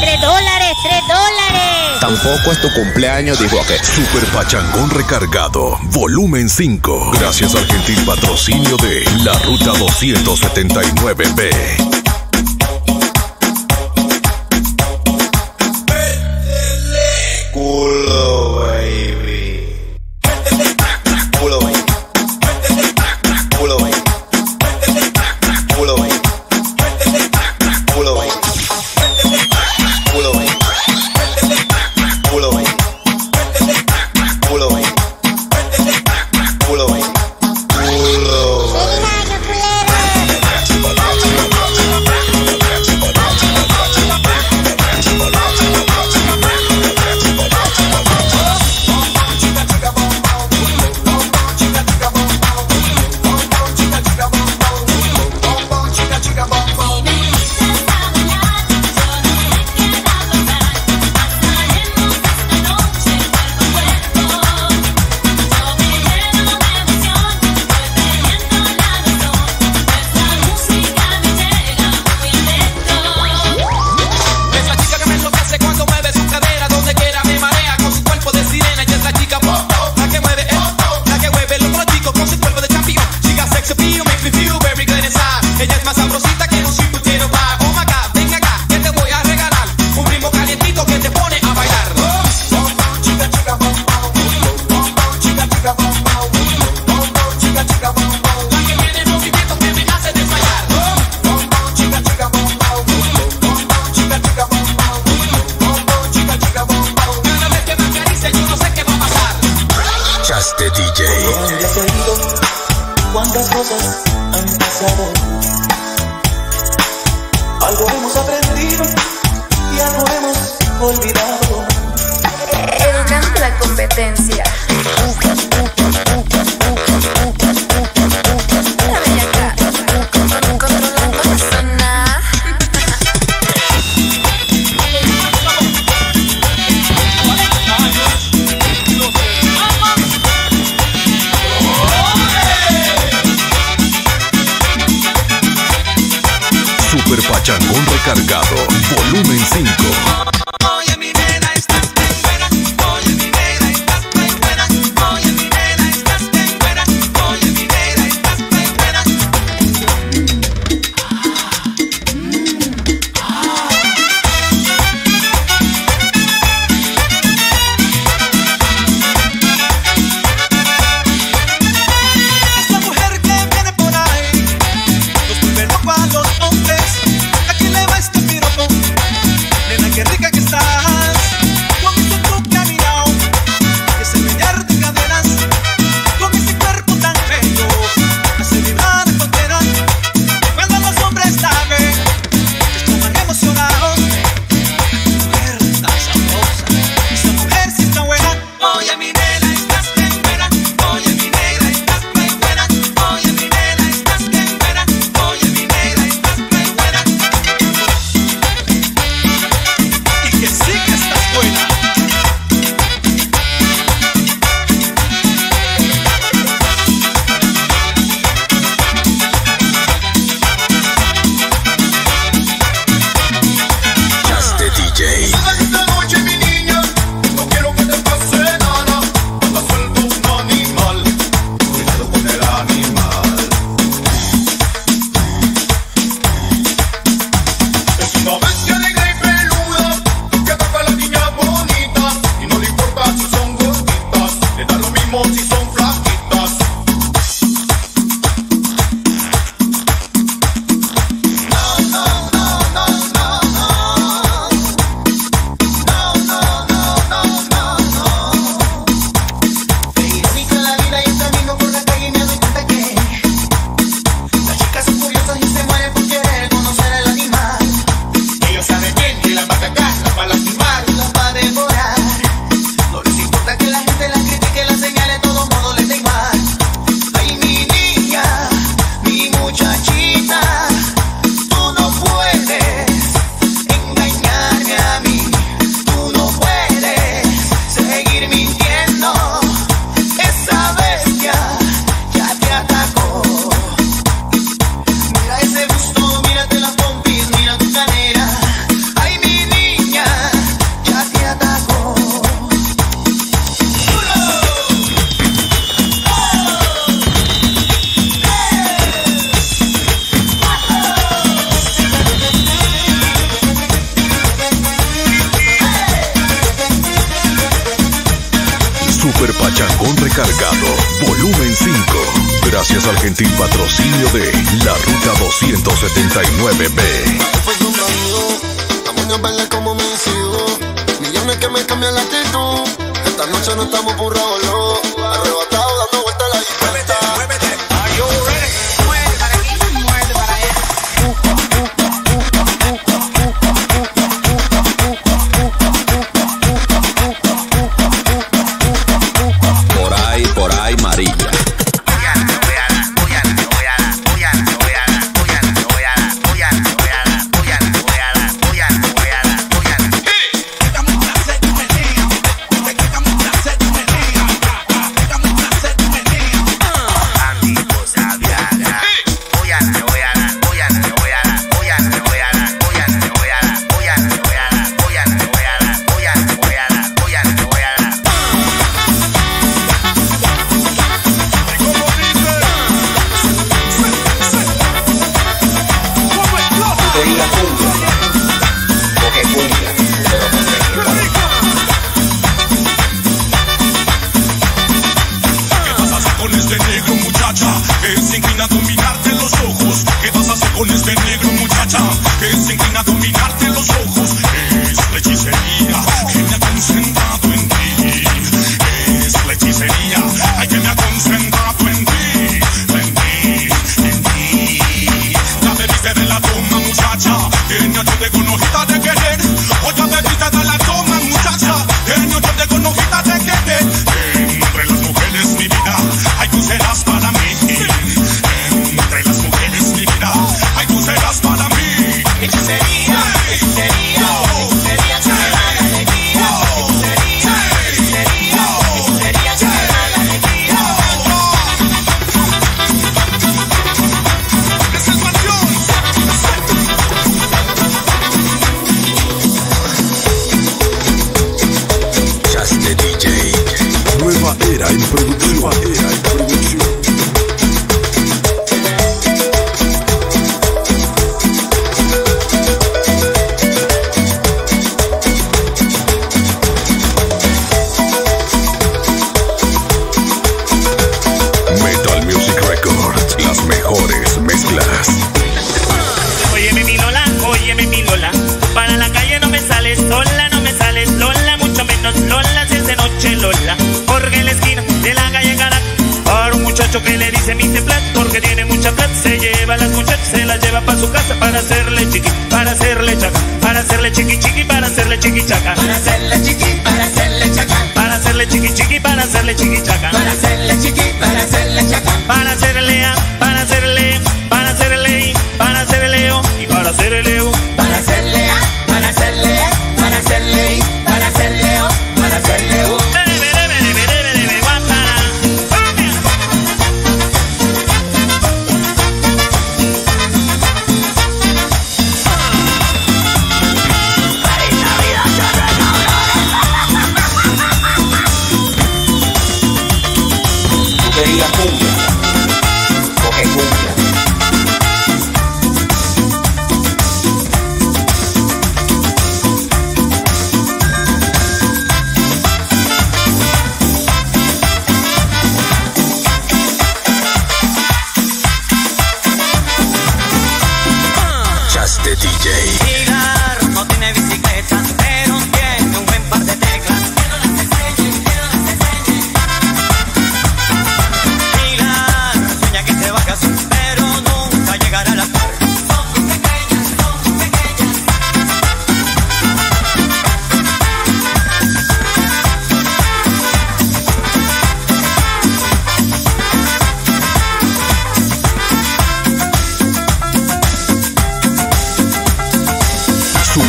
tres dólares, tres dólares. Tampoco es tu cumpleaños, dijo aquel. Super Pachangón recargado, volumen 5. Gracias al gentil patrocinio de La Ruta 279B. olvidado. El la competencia. 9B. Fue pues un bandido, la a como me decido. Millones que me cambian la actitud. Esta noche no estamos por. era improductiva, era improductiva. hacerle chiqui chaca. Para hacerle chiqui, para hacerle chaca. Para hacerle chiqui chiqui, para hacerle chiqui chaca. Para hacerle chiqui.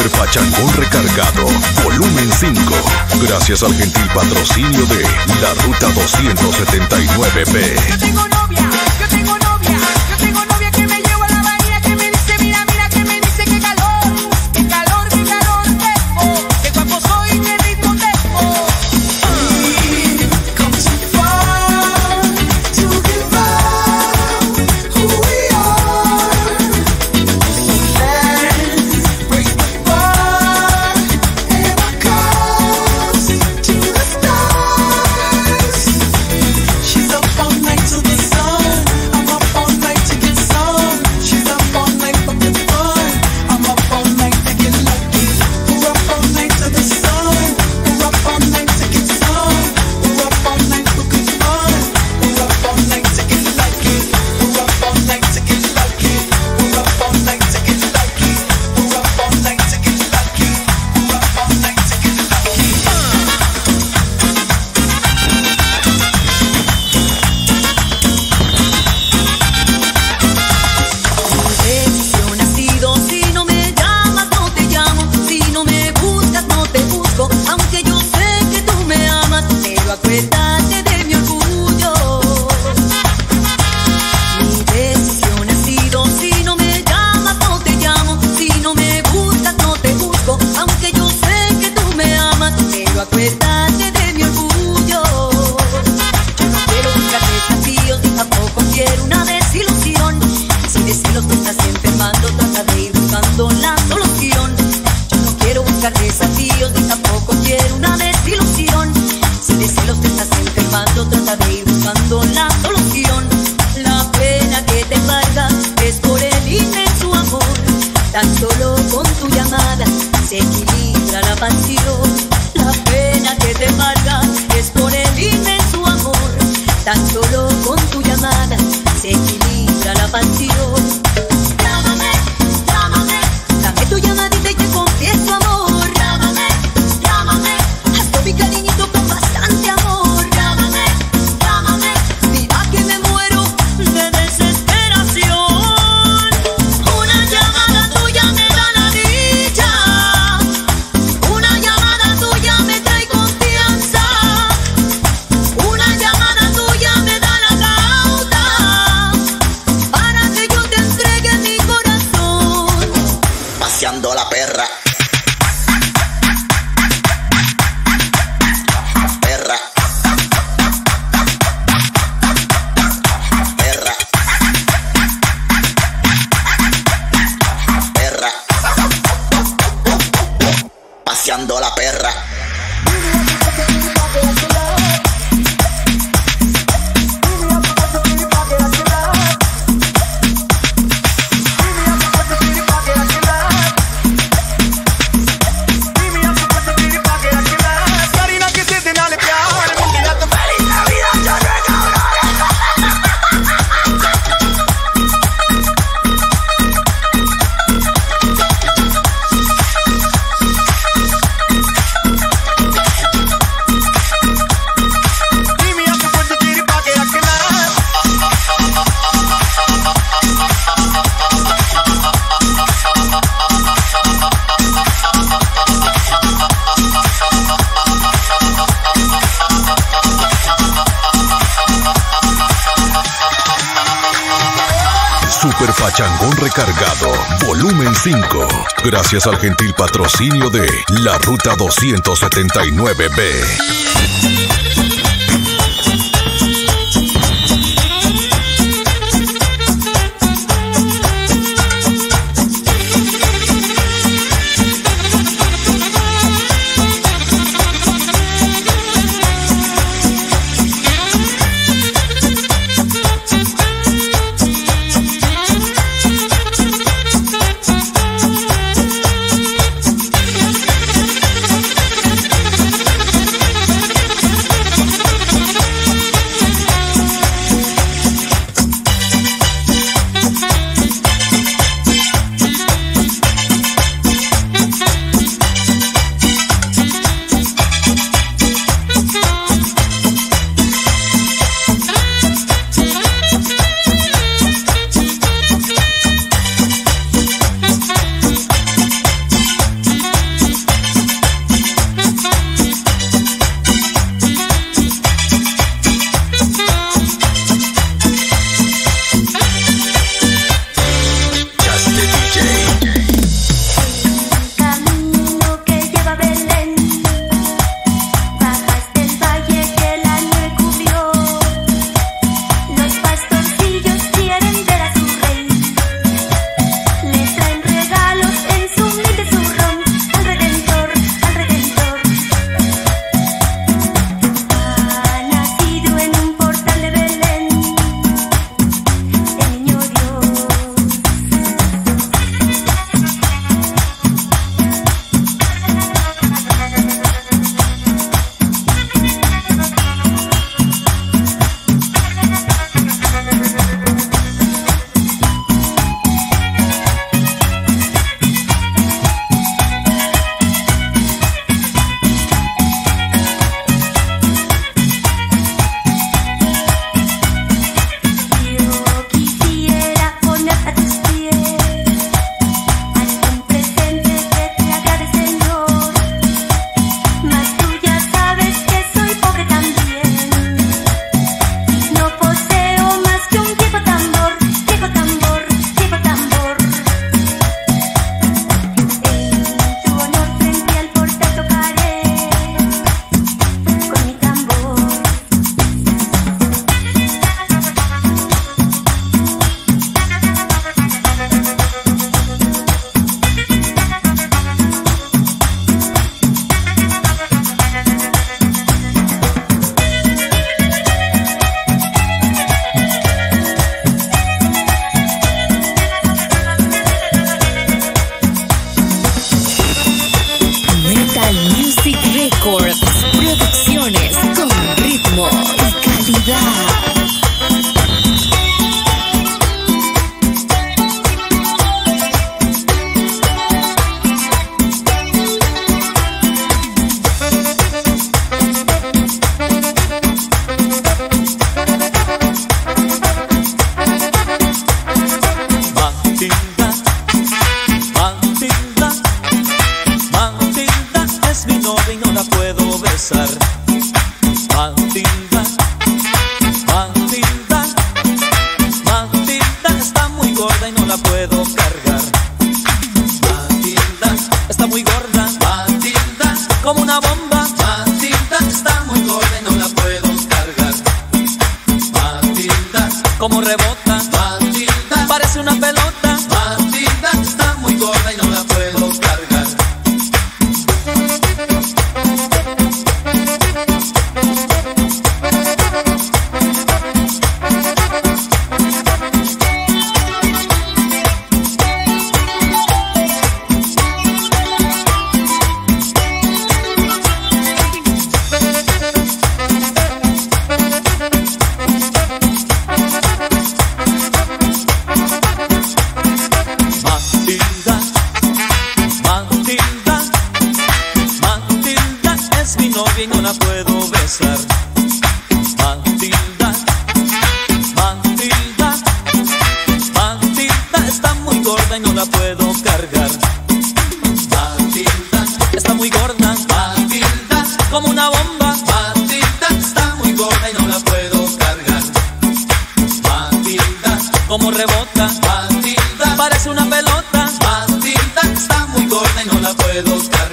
Super Pachangón recargado, volumen 5. Gracias al gentil patrocinio de la Ruta 279B. novia amada se equilibra la pasión, la pena que te embarga es por el inmenso amor. Tan solo con tu llamada se equilibra la pasión. gracias al gentil patrocinio de La Ruta 279B. es mi novia y no la puedo besar. Matilda, Matilda, Matilda está muy gorda y no la puedo cargar. Matilda está muy gorda, Matilda, como una bomba como rebota. Matilda parece una pelota. Matilda está muy gorda y no la puedo cargar.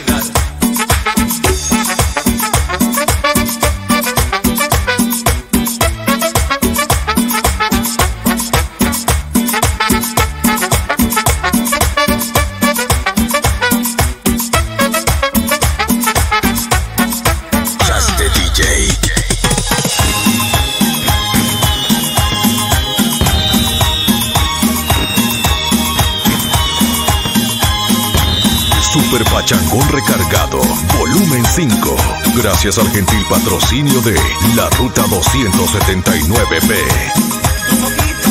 Super Pachangón recargado, volumen 5. Gracias al gentil patrocinio de la Ruta 279B.